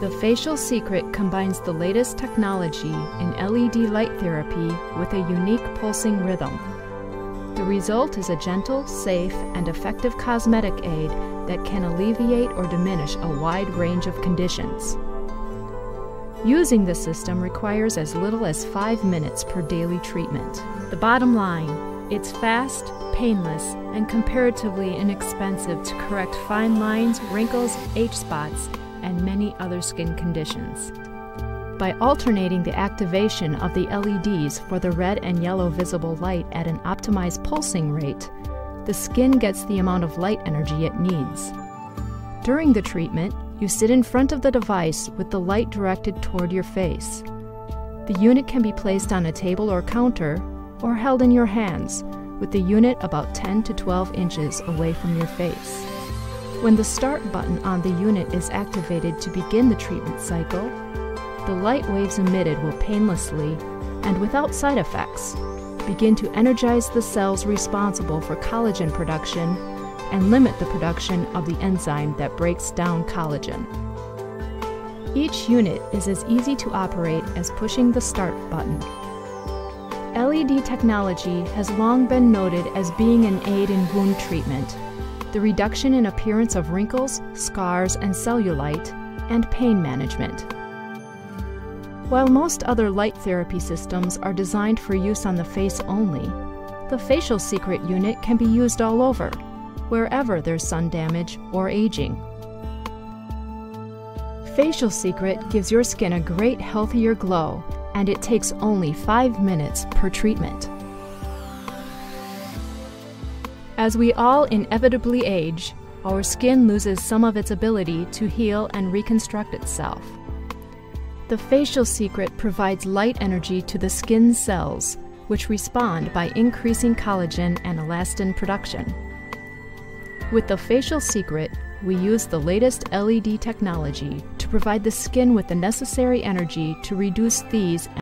The Facial Secret combines the latest technology in LED light therapy with a unique pulsing rhythm. The result is a gentle, safe, and effective cosmetic aid that can alleviate or diminish a wide range of conditions. Using the system requires as little as five minutes per daily treatment. The bottom line, it's fast, painless, and comparatively inexpensive to correct fine lines, wrinkles, age spots, and many other skin conditions. By alternating the activation of the LEDs for the red and yellow visible light at an optimized pulsing rate, the skin gets the amount of light energy it needs. During the treatment, you sit in front of the device with the light directed toward your face. The unit can be placed on a table or counter or held in your hands with the unit about 10 to 12 inches away from your face. When the start button on the unit is activated to begin the treatment cycle, the light waves emitted will painlessly and without side effects begin to energize the cells responsible for collagen production and limit the production of the enzyme that breaks down collagen. Each unit is as easy to operate as pushing the start button. LED technology has long been noted as being an aid in wound treatment, the reduction in appearance of wrinkles, scars, and cellulite, and pain management. While most other light therapy systems are designed for use on the face only, the Facial Secret unit can be used all over, wherever there's sun damage or aging. Facial Secret gives your skin a great healthier glow and it takes only 5 minutes per treatment. As we all inevitably age, our skin loses some of its ability to heal and reconstruct itself. The Facial Secret provides light energy to the skin cells, which respond by increasing collagen and elastin production. With the Facial Secret, we use the latest LED technology to provide the skin with the necessary energy to reduce these